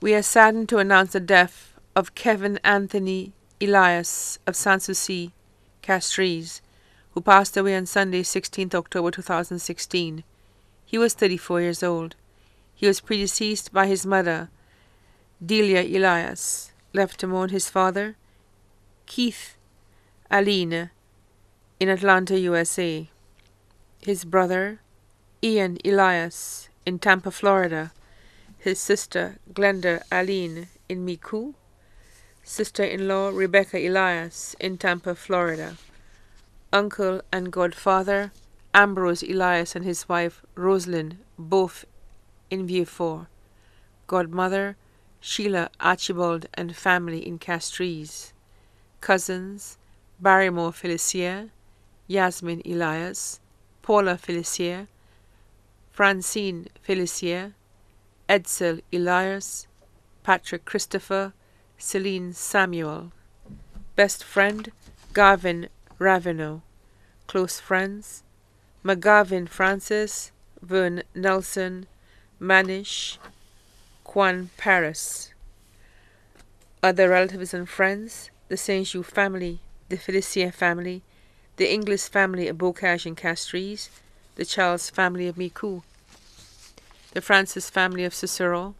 We are saddened to announce the death of Kevin Anthony Elius of Sanssouci, Castries, who passed away on Sunday, 16th October 2016. He was 34 years old. He was predeceased by his mother, Delia Elius, left to mourn his father, Keith Aline, in Atlanta, USA. His brother, Ian Elius, in Tampa, Florida. His sister, Glenda Aline, in Micoud. Sister-in-law, Rebecca Elius, in Tampa, Florida. Uncle and godfather, Ambrose Elius and his wife, Rosalind, both in Vieux Godmother, Sheila Archibald and family in Castries. Cousins, Barrymore Felicia, Yasmin Elius, Paula Felicia, Francine Felicia, Edsel Elius, Patrick Christopher, Celine Samuel. Best friend, Garvin Ravenel. Close friends, McGavin Francis, Vern Nelson, Manish, Juan Paris. Other relatives and friends, the Saint Just family, the Felicien family, the Inglis family of Bocage and Castries, the Charles family of Micoud, the Francis family of Cicero,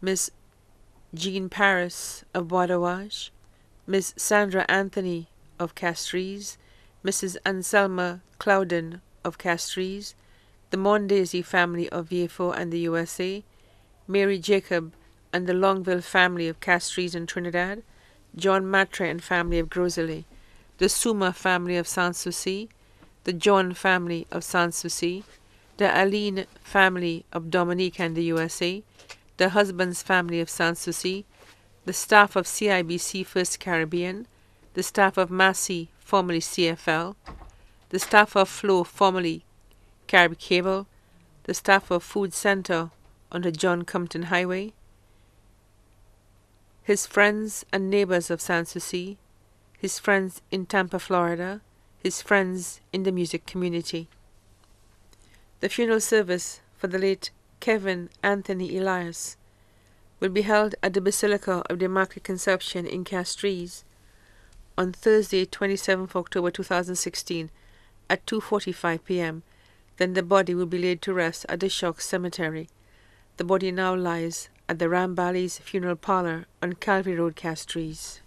Miss Jean Paris of Bois Miss Sandra Anthony of Castries, Mrs. Anselma Clouden of Castries, the Mondaisy family of Vieux and the USA, Mary Jacob and the Longville family of Castries and Trinidad, John Matre and family of Gros Islet, the Suma family of Sanssouci, the John family of Sanssouci, the Aline family of Dominique and the USA, the husband's family of Sanssouci, the staff of CIBC First Caribbean, the staff of Massy, formerly CFL, the staff of Flow, formerly Carib Cable, the staff of Food Center on the John Compton Highway, his friends and neighbors of Sanssouci, his friends in Tampa, Florida, his friends in the music community. The funeral service for the late Kevin Anthony Elius will be held at the Basilica of the Immaculate Conception in Castries on Thursday, 27th October 2016 at 2:45 p.m. Then the body will be laid to rest at the Choc Cemetery. The body now lies at the Ramballi's funeral parlor on Calvary Road, Castries.